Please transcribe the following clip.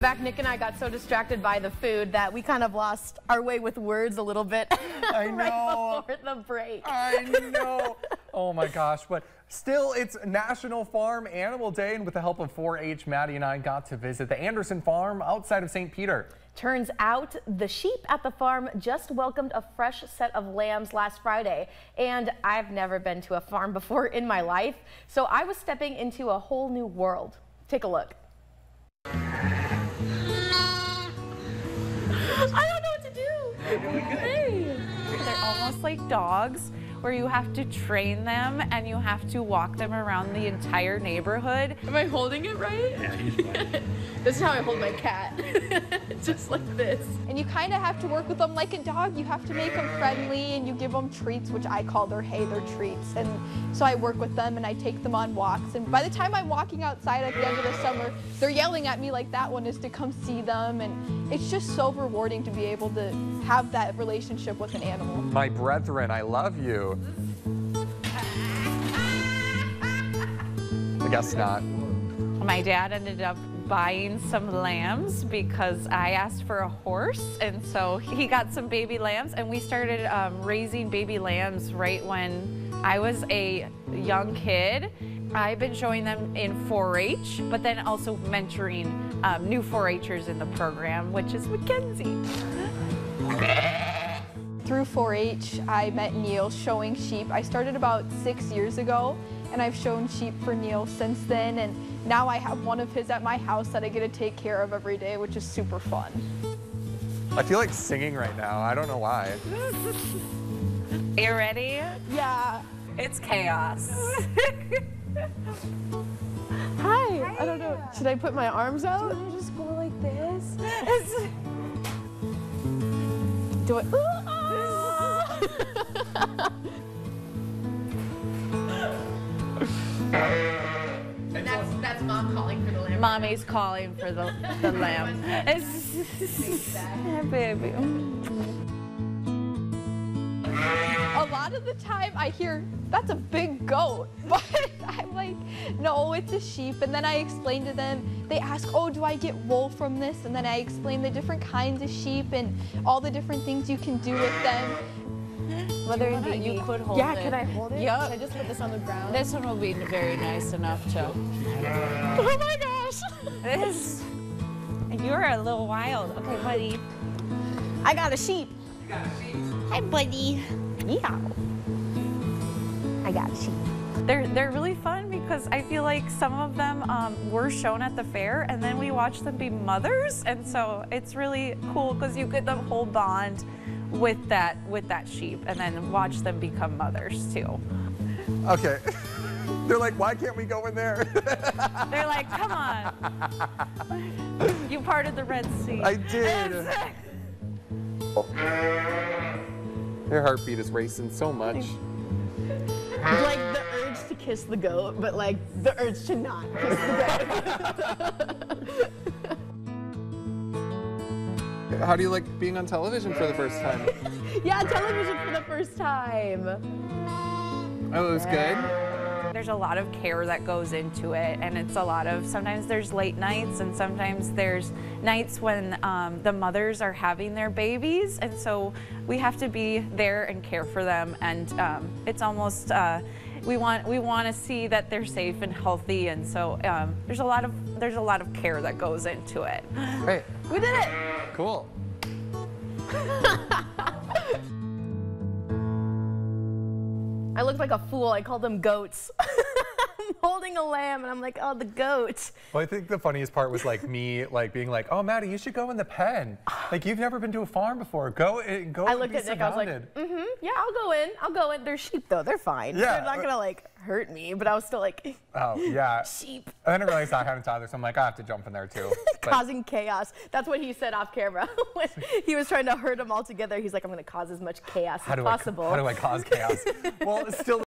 Back, Nick and I got so distracted by the food that we kind of lost our way with words a little bit I right know. before the break. I know. oh my gosh, but still, it's National Farm Animal Day, and with the help of 4-H, Maddie and I got to visit the Anderson Farm outside of St. Peter. Turns out the sheep at the farm just welcomed a fresh set of lambs last Friday. And I've never been to a farm before in my life, so I was stepping into a whole new world. Take a look. I don't know what to do. Hey. They're almost like dogs where you have to train them and you have to walk them around the entire neighborhood. Am I holding it right? Yeah, this is how I hold my cat. Just like this. And you kind of have to work with them like a dog. You have to make them friendly and you give them treats, which I call their hay, their treats. And so I work with them and I take them on walks. And by the time I'm walking outside at the end of the summer, they're yelling at me like that one is to come see them. And it's just so rewarding to be able to have that relationship with an animal. My brethren, I love you. I guess not. My dad ended up buying some lambs because I asked for a horse and so he got some baby lambs and we started um, raising baby lambs right when I was a young kid. I've been showing them in 4-H but then also mentoring um, new 4-Hers in the program which is Mackenzie. Through 4-H, I met Neil showing sheep. I started about six years ago, and I've shown sheep for Neil since then, and now I have one of his at my house that I get to take care of every day, which is super fun. I feel like singing right now. I don't know why. Are you ready? Yeah. It's chaos. Hi. I don't know. Should I put my arms out? Do I just go like this? Do it. That's, that's mom calling for the lamb. Mommy's calling for the, the lamb. It's, yeah, baby. A lot of the time I hear, that's a big goat. But I'm like, no, it's a sheep. And then I explain to them, they ask, oh, do I get wool from this? And then I explain the different kinds of sheep and all the different things you can do with them. Whether you, you could hold yeah, it. can I hold it? Yup. Should I just put this on the ground? This one will be very nice enough to. oh my gosh. This. You're a little wild. Okay, buddy. I got a sheep. You got a sheep? Hi, buddy. Yeah. I got a sheep. They're they're really fun because I feel like some of them um, were shown at the fair and then we watched them be mothers, and so it's really cool because you get the whole bond with that with that sheep, and then watch them become mothers too. Okay. They're like, why can't we go in there? They're like, come on, you parted the Red Sea. I did. Your heartbeat is racing so much. Like the urge to kiss the goat, but like the urge to not kiss the goat. How do you like being on television for the first time? yeah, television for the first time. Oh, it was good. There's a lot of care that goes into it, and it's a lot of sometimes there's late nights, and sometimes there's nights when um, the mothers are having their babies, and so we have to be there and care for them. And um, it's almost uh, we want we want to see that they're safe and healthy, and so um, there's a lot of there's a lot of care that goes into it. Great. We did it. Cool. I looked like a fool. I called them goats. I'm holding a lamb and I'm like, oh, the goat. Well, I think the funniest part was like me, like being like, "Oh, Maddie, you should go in the pen. Like you've never been to a farm before. Go, eh, go. I looked at Nick. I was like, mm-hmm. Yeah, I'll go in. I'll go in. They're sheep though. They're fine. Yeah, They're not gonna like hurt me. But I was still like, "Oh, yeah." sheep. And then I realized I hadn't toddler, so I'm like, I have to jump in there too. Causing chaos. That's what he said off camera when he was trying to hurt them all together. He's like, I'm going to cause as much chaos how as do possible. I, how do I cause chaos? well, it's still.